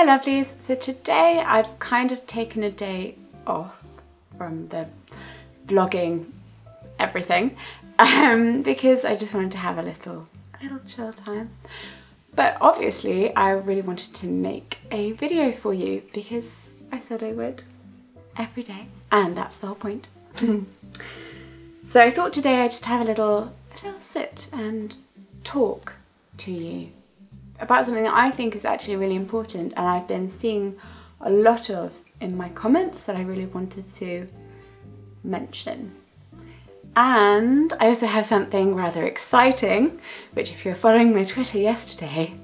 Hi lovelies, so today I've kind of taken a day off from the vlogging everything um, because I just wanted to have a little, a little chill time. But obviously I really wanted to make a video for you because I said I would every day and that's the whole point. so I thought today I'd just have a little, a little sit and talk to you about something that I think is actually really important and I've been seeing a lot of in my comments that I really wanted to mention. And I also have something rather exciting, which if you're following my Twitter yesterday,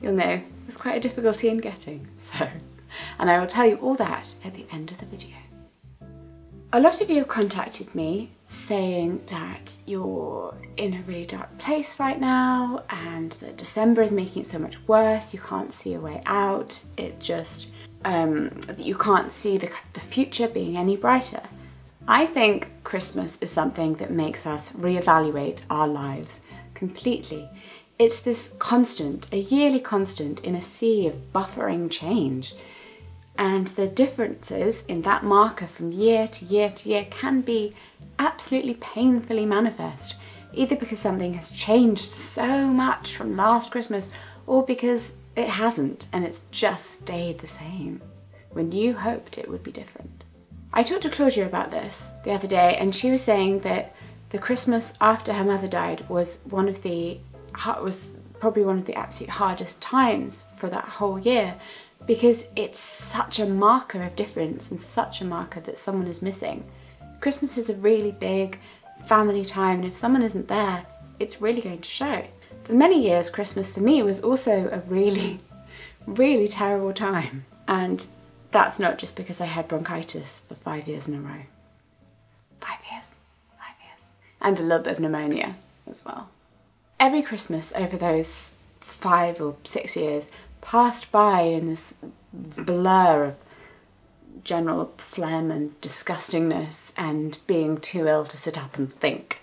you'll know there's quite a difficulty in getting, so. And I will tell you all that at the end of the video. A lot of you have contacted me saying that you're in a really dark place right now and that December is making it so much worse, you can't see a way out, it just, um, you can't see the, the future being any brighter. I think Christmas is something that makes us reevaluate our lives completely. It's this constant, a yearly constant in a sea of buffering change and the differences in that marker from year to year to year can be absolutely painfully manifest, either because something has changed so much from last Christmas or because it hasn't and it's just stayed the same when you hoped it would be different. I talked to Claudia about this the other day and she was saying that the Christmas after her mother died was one of the was probably one of the absolute hardest times for that whole year because it's such a marker of difference and such a marker that someone is missing. Christmas is a really big family time and if someone isn't there, it's really going to show. For many years, Christmas for me was also a really, really terrible time. And that's not just because I had bronchitis for five years in a row. Five years, five years. And a little bit of pneumonia as well. Every Christmas over those five or six years passed by in this blur of general phlegm and disgustingness and being too ill to sit up and think.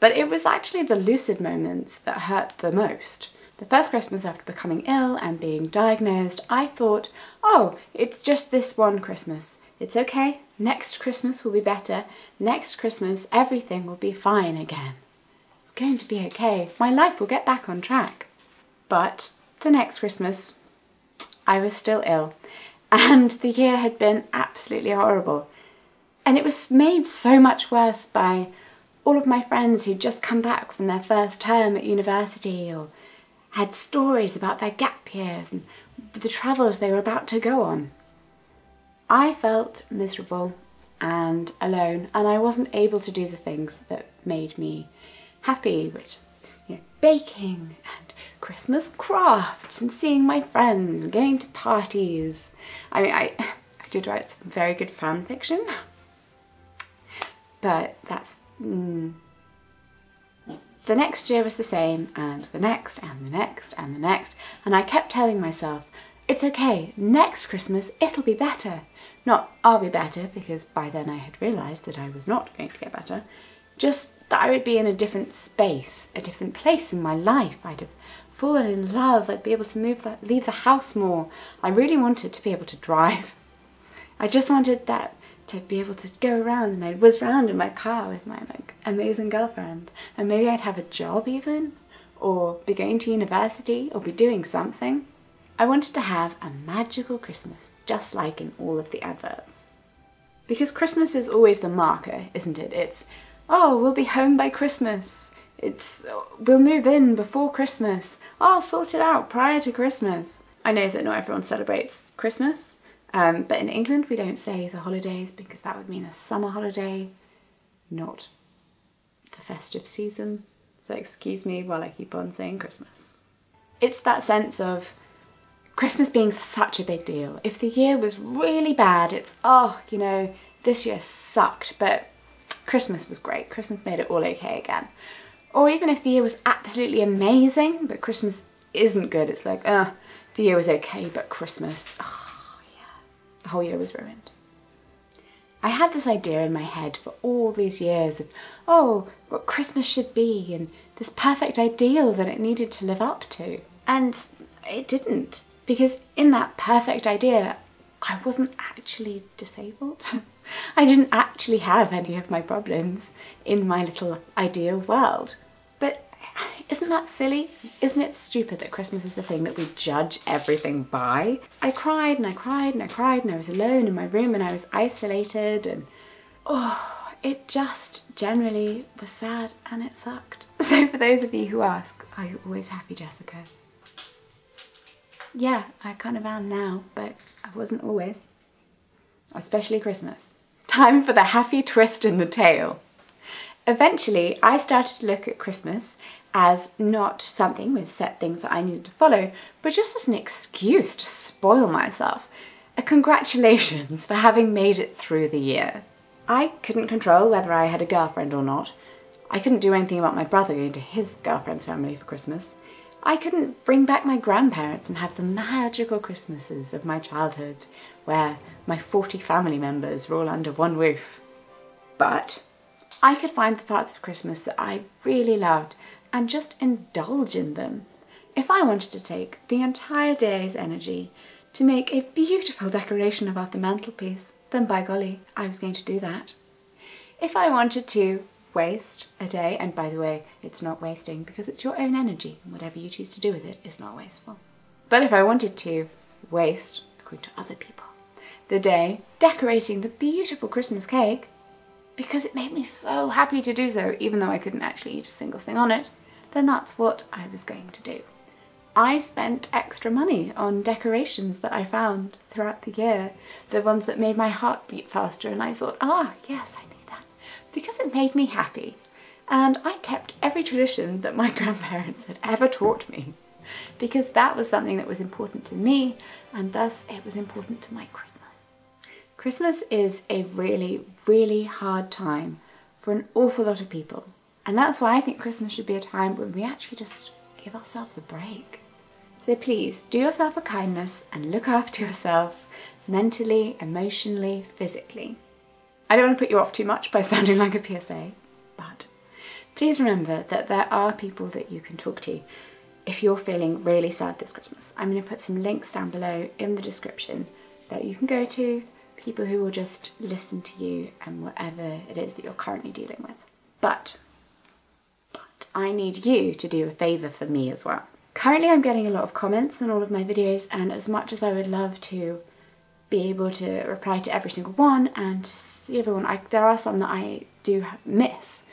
But it was actually the lucid moments that hurt the most. The first Christmas after becoming ill and being diagnosed, I thought, oh, it's just this one Christmas. It's okay, next Christmas will be better. Next Christmas, everything will be fine again. It's going to be okay. My life will get back on track. But the next Christmas, I was still ill and the year had been absolutely horrible. And it was made so much worse by all of my friends who'd just come back from their first term at university or had stories about their gap years and the travels they were about to go on. I felt miserable and alone and I wasn't able to do the things that made me happy, which you know, baking and Christmas crafts and seeing my friends and going to parties. I mean, I, I did write some very good fan fiction, but that's... Mm, the next year was the same, and the next, and the next, and the next, and I kept telling myself, it's okay, next Christmas it'll be better. Not I'll be better, because by then I had realised that I was not going to get better, just that I would be in a different space, a different place in my life. I'd have fallen in love. I'd be able to move leave the house more. I really wanted to be able to drive. I just wanted that to be able to go around and I was around in my car with my like amazing girlfriend and maybe I'd have a job even or be going to university or be doing something. I wanted to have a magical Christmas just like in all of the adverts. Because Christmas is always the marker, isn't it? It's oh, we'll be home by Christmas. It's, we'll move in before Christmas. I'll sort it out prior to Christmas. I know that not everyone celebrates Christmas, um, but in England we don't say the holidays because that would mean a summer holiday, not the festive season. So excuse me while I keep on saying Christmas. It's that sense of Christmas being such a big deal. If the year was really bad, it's, oh, you know, this year sucked, but Christmas was great. Christmas made it all okay again. Or even if the year was absolutely amazing, but Christmas isn't good, it's like, uh, the year was okay, but Christmas, oh yeah, the whole year was ruined. I had this idea in my head for all these years of, oh, what Christmas should be and this perfect ideal that it needed to live up to. And it didn't. Because in that perfect idea, I wasn't actually disabled. I didn't actually have any of my problems in my little ideal world. But isn't that silly? Isn't it stupid that Christmas is the thing that we judge everything by? I cried and I cried and I cried and I was alone in my room and I was isolated and oh, it just generally was sad and it sucked. So for those of you who ask, are you always happy, Jessica? Yeah, I kind of am now, but I wasn't always. Especially Christmas. Time for the happy twist in the tale. Eventually, I started to look at Christmas as not something with set things that I needed to follow, but just as an excuse to spoil myself. A congratulations for having made it through the year. I couldn't control whether I had a girlfriend or not. I couldn't do anything about my brother going to his girlfriend's family for Christmas. I couldn't bring back my grandparents and have the magical Christmases of my childhood where my 40 family members were all under one roof. But I could find the parts of Christmas that I really loved and just indulge in them. If I wanted to take the entire day's energy to make a beautiful decoration above the mantelpiece, then by golly, I was going to do that. If I wanted to waste a day, and by the way, it's not wasting because it's your own energy, and whatever you choose to do with it is not wasteful. But if I wanted to waste, according to other people, the day decorating the beautiful Christmas cake, because it made me so happy to do so, even though I couldn't actually eat a single thing on it, then that's what I was going to do. I spent extra money on decorations that I found throughout the year, the ones that made my heart beat faster, and I thought, ah, yes, I need that, because it made me happy. And I kept every tradition that my grandparents had ever taught me because that was something that was important to me and thus it was important to my Christmas. Christmas is a really, really hard time for an awful lot of people. And that's why I think Christmas should be a time when we actually just give ourselves a break. So please do yourself a kindness and look after yourself mentally, emotionally, physically. I don't want to put you off too much by sounding like a PSA, but please remember that there are people that you can talk to if you're feeling really sad this Christmas. I'm going to put some links down below in the description that you can go to, people who will just listen to you and whatever it is that you're currently dealing with. But, but I need you to do a favour for me as well. Currently I'm getting a lot of comments on all of my videos and as much as I would love to be able to reply to every single one and see everyone. I, there are some that I do miss.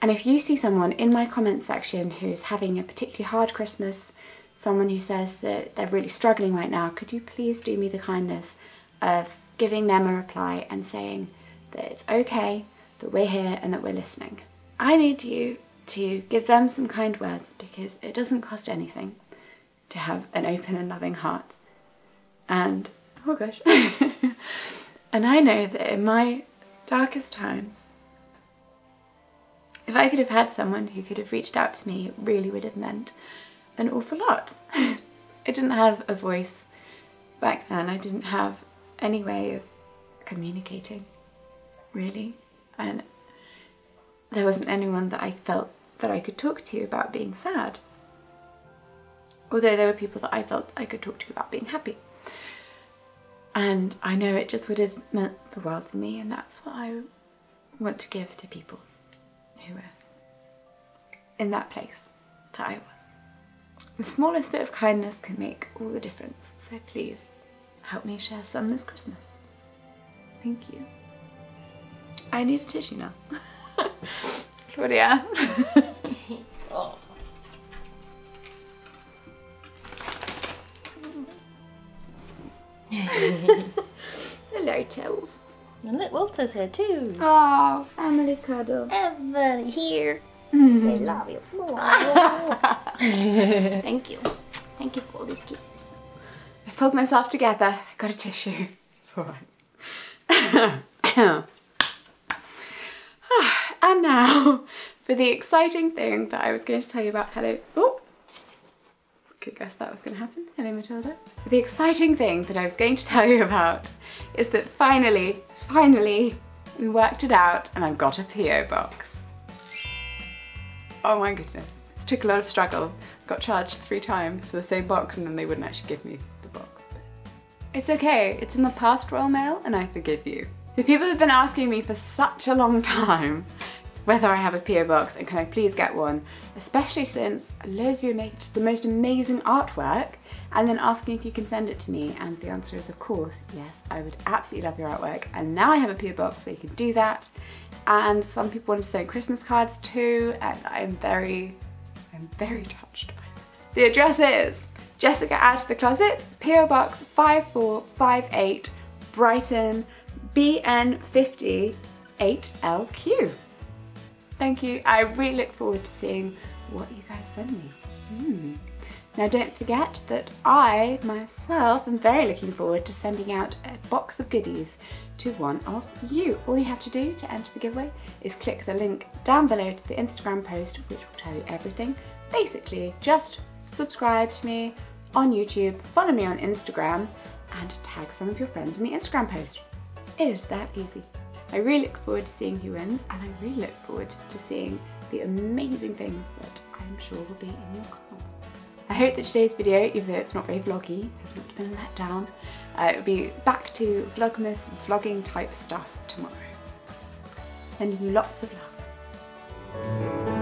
And if you see someone in my comment section who's having a particularly hard Christmas, someone who says that they're really struggling right now, could you please do me the kindness of giving them a reply and saying that it's okay, that we're here and that we're listening. I need you to give them some kind words because it doesn't cost anything to have an open and loving heart. And, oh gosh. And I know that in my darkest times, if I could have had someone who could have reached out to me, it really would have meant an awful lot. I didn't have a voice back then. I didn't have any way of communicating, really. And there wasn't anyone that I felt that I could talk to about being sad. Although there were people that I felt I could talk to about being happy. And I know it just would have meant the world for me, and that's what I want to give to people who are in that place that I was. The smallest bit of kindness can make all the difference, so please help me share some this Christmas. Thank you. I need a tissue now. Claudia. oh. Hello, Tills. And look, Walter's here too. Oh, family cuddle. Everybody here. Mm-hmm. I love you. Thank you. Thank you for all these kisses. Pulled myself together. I got a tissue. It's alright. and now for the exciting thing that I was going to tell you about. Hello. Oh, could guess that was going to happen. Hello, Matilda. The exciting thing that I was going to tell you about is that finally, finally, we worked it out and I've got a PO box. Oh my goodness. This took a lot of struggle, got charged three times for the same box and then they wouldn't actually give me. It's okay, it's in the past Royal Mail and I forgive you. The people have been asking me for such a long time whether I have a PO box and can I please get one, especially since loads of you make the most amazing artwork and then asking if you can send it to me and the answer is of course yes I would absolutely love your artwork and now I have a PO box where you can do that and some people want to send Christmas cards too and I'm very I'm very touched by this. The address is Jessica Out of the Closet, PO Box 5458 Brighton BN50 8LQ. Thank you. I really look forward to seeing what you guys send me. Mm. Now don't forget that I myself am very looking forward to sending out a box of goodies to one of you. All you have to do to enter the giveaway is click the link down below to the Instagram post which will tell you everything. Basically just subscribe to me on YouTube, follow me on Instagram and tag some of your friends in the Instagram post. It is that easy. I really look forward to seeing who wins and I really look forward to seeing the amazing things that I'm sure will be in your cards. I hope that today's video, even though it's not very vloggy, has not been let down. Uh, it'll be back to vlogmas, vlogging type stuff tomorrow. Sending you lots of love.